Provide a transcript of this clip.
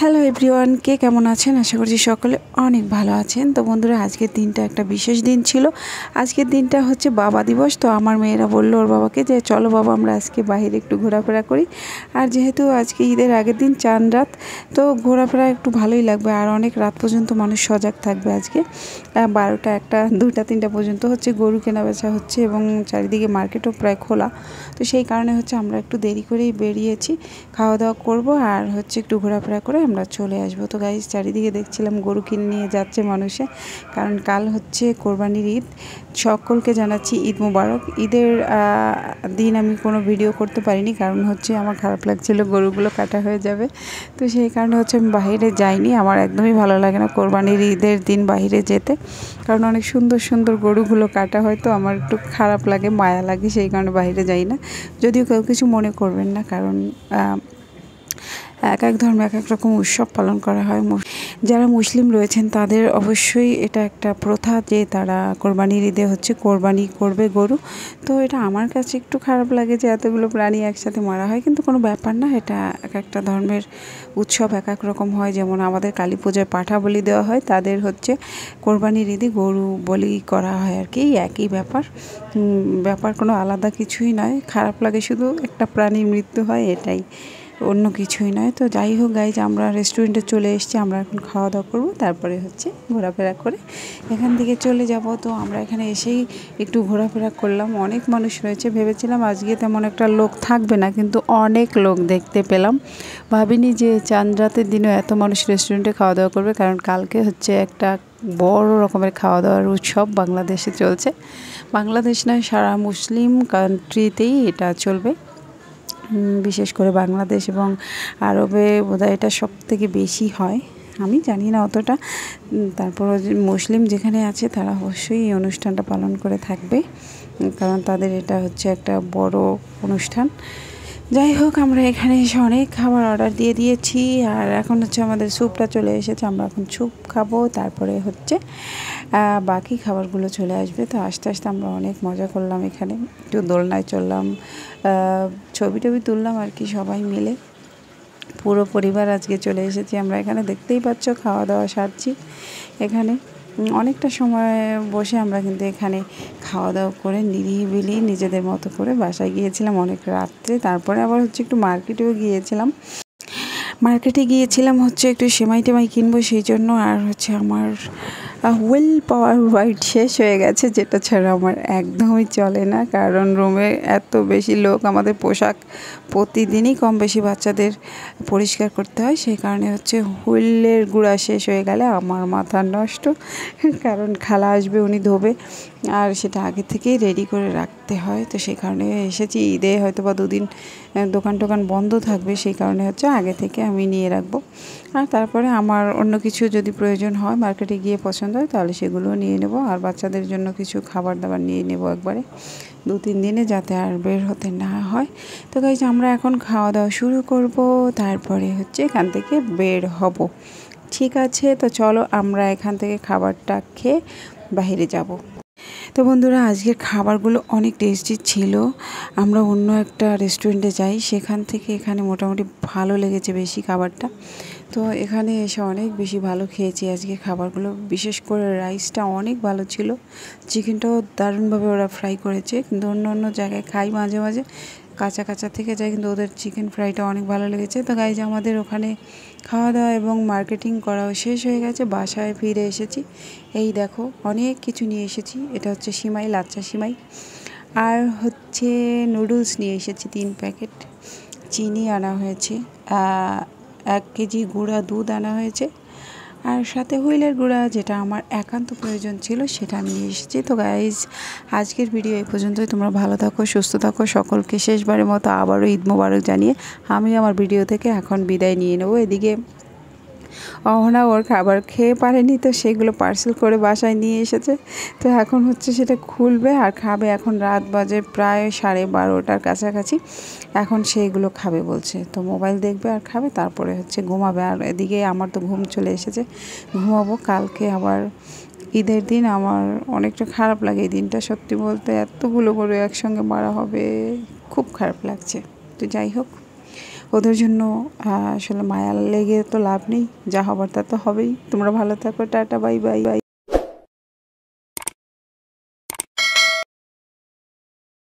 Hello everyone, কে কেমন আছেন? আশা করছি সকলে অনেক ভালো আছেন। তো বন্ধুরা, আজকের দিনটা একটা বিশেষ দিন ছিল। আজকের দিনটা হচ্ছে বাবা দিবস। তো আমার মেয়েরা বলল ওর বাবাকে যে, চলো বাবা, আমরা আজকে বাইরে একটু ঘোরাফেরা করি। আর যেহেতু আজকে ঈদের আগের দিন, চান রাত, তো ঘোরাফেরা একটু ভালোই লাগবে। আর অনেক রাত পর্যন্ত মানুষ সজাগ থাকবে আজকে। বারোটা একটা, দুটা, তিনটা পর্যন্ত হচ্ছে গরু কেনা বেচা হচ্ছে এবং চারিদিকে মার্কেটও প্রায় খোলা। তো সেই কারণে হচ্ছে আমরা একটু দেরি করেই বেরিয়েছি। খাওয়া দাওয়া করব আর হচ্ছে একটু ঘোরাফেরা করে আমরা চলে আসব। তো গাইজ চারিদিকে দেখছিলাম গরু কিনে নিয়ে যাচ্ছে মানুষে। কারণ কাল হচ্ছে কোরবানির ঈদ। সকলকে জানাচ্ছি ঈদ মুবারক। ঈদের দিন আমি কোনো ভিডিও করতে পারিনি। কারণ হচ্ছে আমার খারাপ লাগছিল, গরুগুলো কাটা হয়ে যাবে। তো সেই কারণে হচ্ছে আমি বাইরে যাইনি। আমার একদমই ভালো লাগে না কোরবানির ঈদের দিন বাইরে যেতে। কারণ অনেক সুন্দর সুন্দর গরুগুলো কাটা হয়। তো আমার একটু খারাপ লাগে, মায়া লাগে, সেই কারণে বাইরে যাই না। যদিও কেউ কিছু মনে করবেন না। কারণ এক এক ধর্মে এক এক রকম উৎসব পালন করা হয়। যারা মুসলিম রয়েছেন, তাদের অবশ্যই এটা একটা প্রথা যে তারা কোরবানির ঈদে হচ্ছে কোরবানি করবে গরু। তো এটা আমার কাছে একটু খারাপ লাগে যে এতগুলো প্রাণী একসাথে মারা হয়, কিন্তু কোনো ব্যাপার না, এটা এক একটা ধর্মের উৎসব এক এক রকম হয়। যেমন আমাদের কালী পূজায় পাঠা বলি দেওয়া হয়, তাদের হচ্ছে কোরবানির ঈদে গরু বলি করা হয় আর কি একই ব্যাপার। ব্যাপার কোনো আলাদা কিছুই নয়, খারাপ লাগে শুধু একটা প্রাণীর মৃত্যু হয়, এটাই। অন্য কিছুই নয়। তো যাই হোক গাইজ আমরা রেস্টুরেন্টে চলে এসেছি, আমরা এখন খাওয়া দাওয়া করব। তারপরে হচ্ছে ঘোরাফেরা করে এখান থেকে চলে যাব। তো আমরা এখানে এসেই একটু ঘোরাফেরা করলাম। অনেক মানুষ রয়েছে। ভেবেছিলাম আজকে তেমন একটা লোক থাকবে না, কিন্তু অনেক লোক দেখতে পেলাম। ভাবিনি যে চাঁদ রাতের দিনেও এত মানুষ রেস্টুরেন্টে খাওয়া দাওয়া করবে, কারণ কালকে হচ্ছে একটা বড় রকমের খাওয়া দাওয়ার উৎসব বাংলাদেশে চলছে। বাংলাদেশ নয়, সারা মুসলিম কান্ট্রিতেই এটা চলবে। বিশেষ করে বাংলাদেশ এবং আরবে বোধহয় এটা সব থেকে বেশি হয়। আমি জানি না অতটা। তারপর মুসলিম যেখানে আছে তারা অবশ্যই এই অনুষ্ঠানটা পালন করে থাকবে। কারণ তাদের এটা হচ্ছে একটা বড় অনুষ্ঠান। যাই হোক, আমরা এখানে এসে অনেক খাবার অর্ডার দিয়ে দিয়েছি। আর এখন হচ্ছে আমাদের স্যুপটা চলে এসেছে। আমরা এখন স্যুপ খাব। তারপরে হচ্ছে বাকি খাবারগুলো চলে আসবে। তো আস্তে আস্তে আমরা অনেক মজা করলাম এখানে। একটু দোলনায় চললাম। ছবি টবি তুললাম আর কি সবাই মিলে। পুরো পরিবার আজকে চলে এসেছি। আমরা এখানে দেখতেই পাচ্ছ খাওয়া দাওয়া সারছি এখানে। অনেকটা সময় বসে আমরা কিন্তু এখানে খাওয়া দাওয়া করে নিরিবিলি নিজেদের মতো করে বাসায় গিয়েছিলাম অনেক রাত্রে। তারপরে আবার হচ্ছে একটু মার্কেটেও গিয়েছিলাম। মার্কেটে গিয়েছিলাম হচ্ছে একটু সেমাই টেমাই কিনবো সেই জন্য। আর হচ্ছে আমার হুইল পাওয়ার হোয়াইট শেষ হয়ে গেছে, যেটা ছাড়া আমার একদমই চলে না। কারণ রুমে এত বেশি লোক, আমাদের পোশাক প্রতিদিনই কম বেশি বাচ্চাদের পরিষ্কার করতে হয়। সেই কারণে হচ্ছে হুইলের গুঁড়া শেষ হয়ে গেলে আমার মাথা নষ্ট। কারণ খালা আসবে, উনি ধোবে, আর সেটা আগে থেকেই রেডি করে রাখতে হয়। তো সেই কারণে এসেছি, ঈদে হয়তো বা দুদিন দোকান টোকান বন্ধ থাকবে সেই কারণে হচ্ছে আগে থেকে আমি নিয়ে রাখব। আর তারপরে আমার অন্য কিছু যদি প্রয়োজন হয়, মার্কেটে গিয়ে পছন্দ হয়, তাহলে সেগুলোও নিয়ে নেব। আর বাচ্চাদের জন্য কিছু খাবার দাবার নিয়ে নেব একবারে। দু, তিন দিনে যাতে আর বের হতে না হয়। তো গাইজ আমরা এখন খাওয়া দাওয়া শুরু করব। তারপরে হচ্ছে এখান থেকে বের হব। ঠিক আছে? তো চলো আমরা এখান থেকে খাবারটা খেয়ে বাহিরে যাব। তো বন্ধুরা, আজকের খাবারগুলো অনেক টেস্টি ছিল। আমরা অন্য একটা রেস্টুরেন্টে যাই, সেখান থেকে এখানে মোটামুটি ভালো লেগেছে বেশি খাবারটা। তো এখানে এসে অনেক বেশি ভালো খেয়েছি আজকে খাবারগুলো। বিশেষ করে রাইসটা অনেক ভালো ছিল। চিকেনটাও দারুণভাবে ওরা ফ্রাই করেছে। কিন্তু অন্য অন্য জায়গায় খাই মাঝে মাঝে। কাঁচা কাঁচা থেকে যায়, কিন্তু ওদের চিকেন ফ্রাইটা অনেক ভালো লেগেছে। তো গাইজ আমাদের ওখানে খাওয়া দাওয়া এবং মার্কেটিং করাও শেষ হয়ে গেছে। বাসায় ফিরে এসেছি। এই দেখো, অনেক কিছু নিয়ে এসেছি। এটা হচ্ছে সিমাই, লাচ্চা সিমাই। আর হচ্ছে নুডলস নিয়ে এসেছি, তিন প্যাকেট। চিনি আনা হয়েছে এক কেজি গুঁড়া দুধ আনা হয়েছে। আর সাথে হুইলের গুঁড়া, যেটা আমার একান্ত প্রয়োজন ছিল, সেটা আমি নিয়ে এসেছি। তো গাইজ আজকের ভিডিও এই পর্যন্তই। তোমরা ভালো থাকো, সুস্থ থাকো। সকলকে শেষবারের মতো আবারও ঈদ মোবারক জানিয়ে আমি আমার ভিডিও থেকে এখন বিদায় নিয়ে নেব। এদিকে অহনা ওর খাবার খেয়ে পারেনি তো সেগুলো পার্সেল করে বাসায় নিয়ে এসেছে। তো এখন হচ্ছে সেটা খুলবে আর খাবে এখন রাত বাজে প্রায় সাড়ে বারোটার কাছাকাছি। এখন সেইগুলো খাবে বলছে। তো মোবাইল দেখবে আর খাবে, তারপরে হচ্ছে ঘুমাবে। আর এদিকে আমার তো ঘুম চলে এসেছে। ঘুমাবো। কালকে আবার ঈদের দিন আমার অনেকটা খারাপ লাগে এই দিনটা সত্যি বলতে। এতগুলো গরু একসঙ্গে মারা হবে, খুব খারাপ লাগছে। তো যাই হোক। ওদের জন্য আসলে মায়া লেগে তো লাভ নেই, যা হবার তা তো হবেই। তোমরা ভালো থাকো, টাটা বাই বাই বাই।